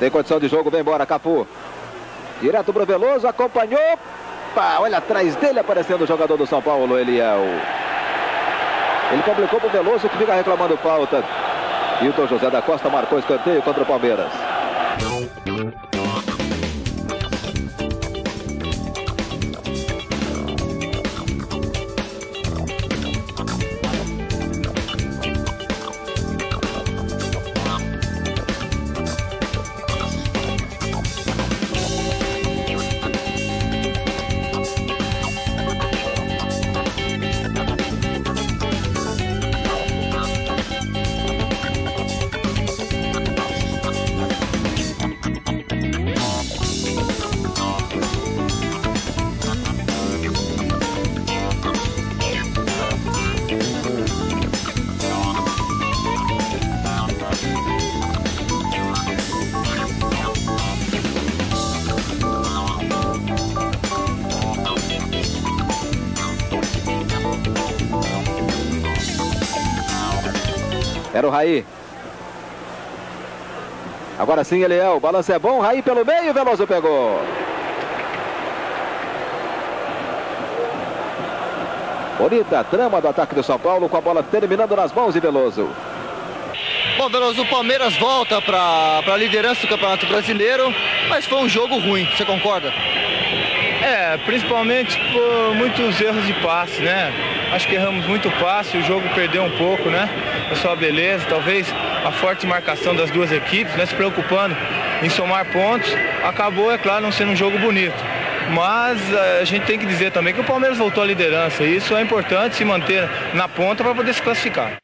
Tem condição de jogo, vem embora, Cafu. Direto pro Veloso, acompanhou. Pá, olha atrás dele aparecendo o jogador do São Paulo, Eliel. Ele complicou pro Veloso que fica reclamando falta. Hilton José da Costa marcou escanteio contra o Palmeiras. Era o Raí. Agora sim, ele é. O balanço é bom. Raí pelo meio. Veloso pegou. Bonita trama do ataque do São Paulo com a bola terminando nas mãos de Veloso. Bom, Veloso, o Palmeiras volta para a liderança do Campeonato Brasileiro, mas foi um jogo ruim, você concorda? É, principalmente por muitos erros de passe, né? Acho que erramos muito passe, o jogo perdeu um pouco, né? É só beleza, talvez a forte marcação das duas equipes, né? Se preocupando em somar pontos, acabou, é claro, não sendo um jogo bonito. Mas eh, a gente tem que dizer também que o Palmeiras voltou à liderança e isso é importante se manter na ponta para poder se classificar.